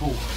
Round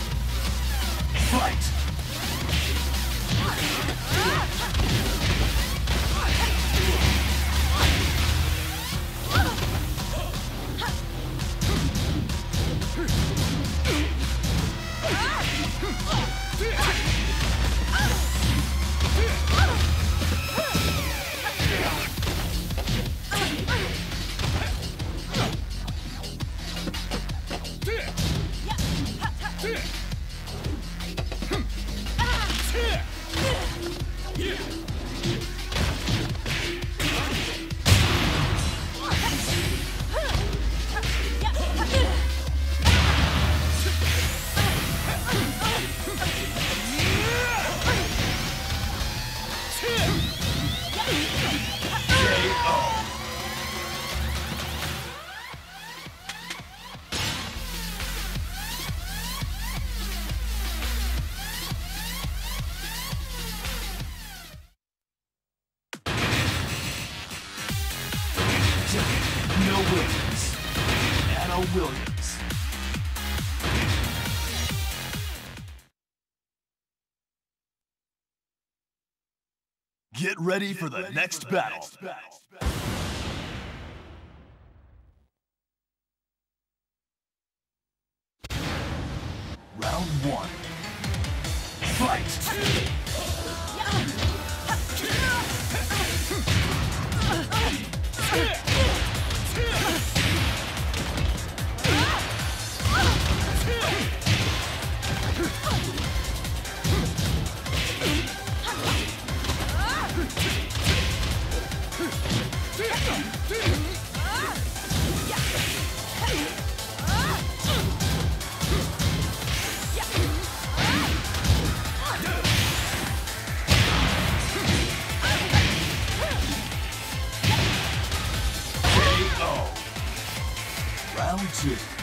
Nina Williams. Anna Williams. Get ready for the next battle. Round one. Fight! Round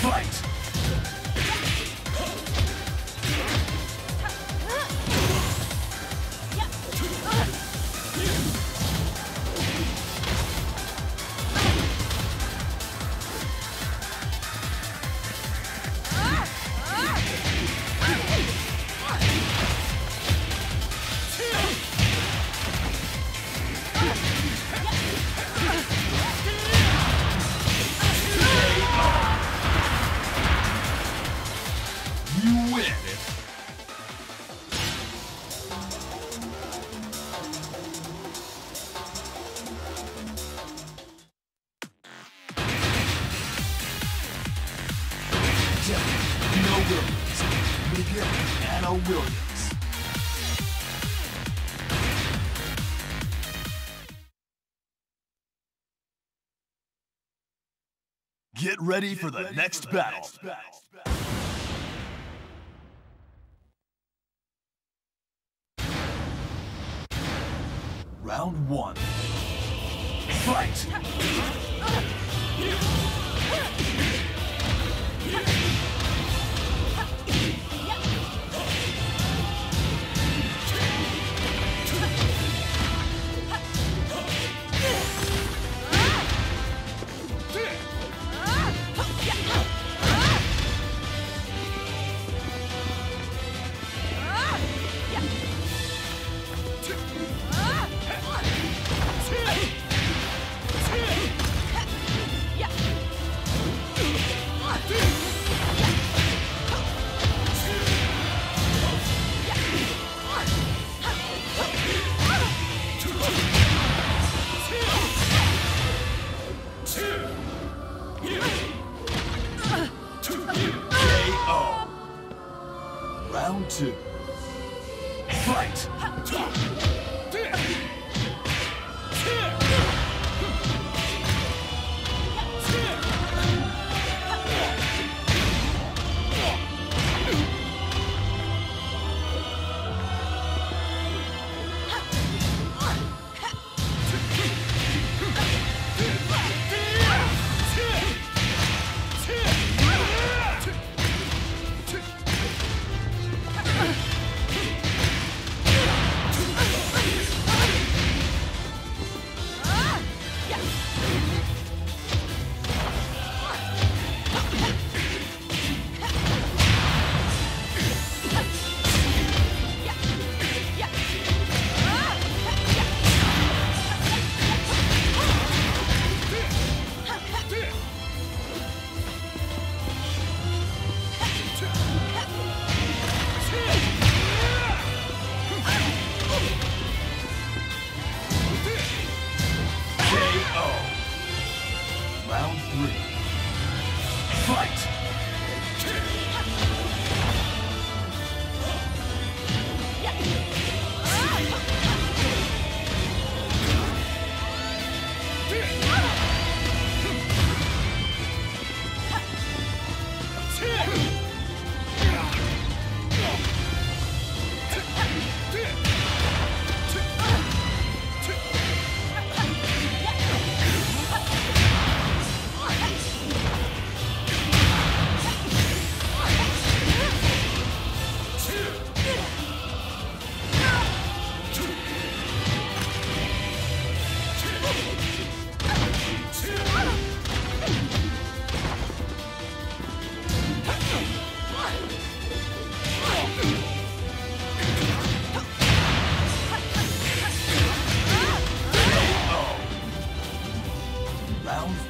Fight! Get ready for the next battle. Round one. Fight! Fight!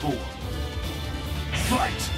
Four. Fight!